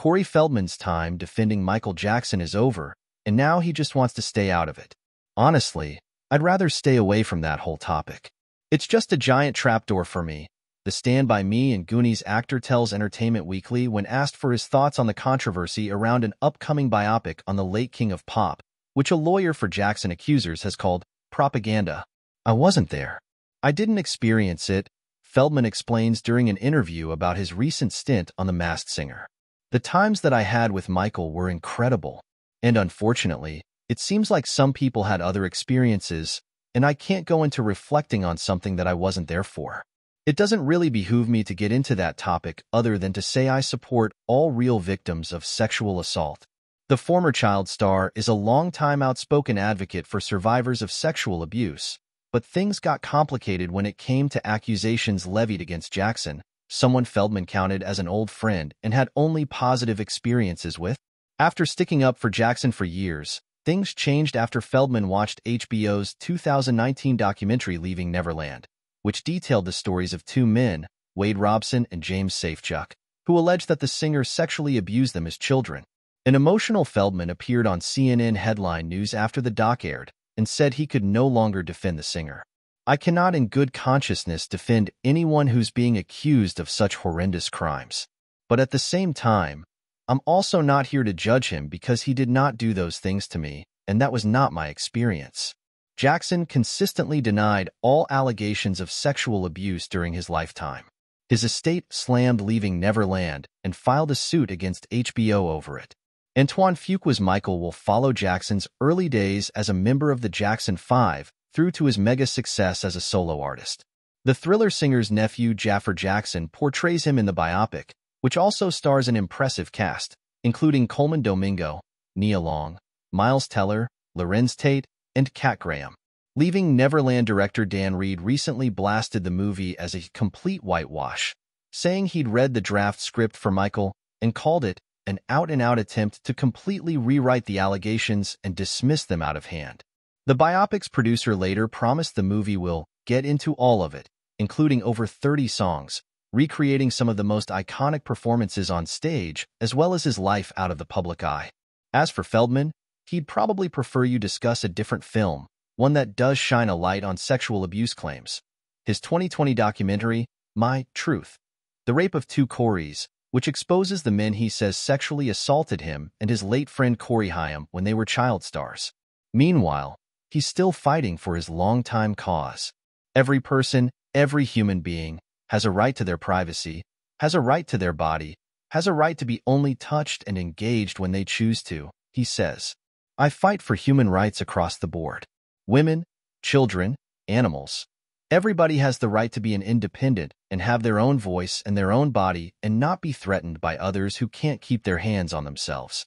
Corey Feldman's time defending Michael Jackson is over, and now he just wants to stay out of it. Honestly, I'd rather stay away from that whole topic. It's just a giant trapdoor for me. The Stand By Me and Goonies actor tells Entertainment Weekly when asked for his thoughts on the controversy around an upcoming biopic on the late king of pop, which a lawyer for Jackson accusers has called propaganda. I wasn't there. I didn't experience it, Feldman explains during an interview about his recent stint on The Masked Singer. The times that I had with Michael were incredible, and unfortunately, it seems like some people had other experiences, and I can't go into reflecting on something that I wasn't there for. It doesn't really behoove me to get into that topic other than to say I support all real victims of sexual assault. The former child star is a long-time outspoken advocate for survivors of sexual abuse, but things got complicated when it came to accusations levied against Jackson, someone Feldman counted as an old friend and had only positive experiences with. After sticking up for Jackson for years, Things changed after Feldman watched HBO's 2019 documentary Leaving Neverland, which detailed the stories of two men, Wade Robson and James Safechuck, who alleged that the singer sexually abused them as children. An emotional Feldman appeared on CNN headline news after the doc aired and said he could no longer defend the singer. I cannot in good consciousness defend anyone who's being accused of such horrendous crimes. But at the same time, I'm also not here to judge him because he did not do those things to me, and that was not my experience. Jackson consistently denied all allegations of sexual abuse during his lifetime. His estate slammed Leaving Neverland and filed a suit against HBO over it. Antoine Fuqua's Michael will follow Jackson's early days as a member of the Jackson 5 through to his mega success as a solo artist. The thriller singer's nephew, Jaafar Jackson, portrays him in the biopic, which also stars an impressive cast, including Colman Domingo, Nia Long, Miles Teller, Larenz Tate, and Kat Graham. Leaving Neverland director Dan Reed recently blasted the movie as a complete whitewash, saying he'd read the draft script for Michael and called it an out-and-out attempt to completely rewrite the allegations and dismiss them out of hand. The biopic's producer later promised the movie will get into all of it, including over 30 songs, recreating some of the most iconic performances on stage, as well as his life out of the public eye. As for Feldman, he'd probably prefer you discuss a different film, one that does shine a light on sexual abuse claims. His 2020 documentary, My Truth, The Rape of Two Coreys, which exposes the men he says sexually assaulted him and his late friend Corey Haim when they were child stars. Meanwhile, he's still fighting for his longtime cause. Every person, every human being, has a right to their privacy, has a right to their body, has a right to be only touched and engaged when they choose to, he says. I fight for human rights across the board. Women, children, animals. Everybody has the right to be an independent and have their own voice and their own body and not be threatened by others who can't keep their hands on themselves.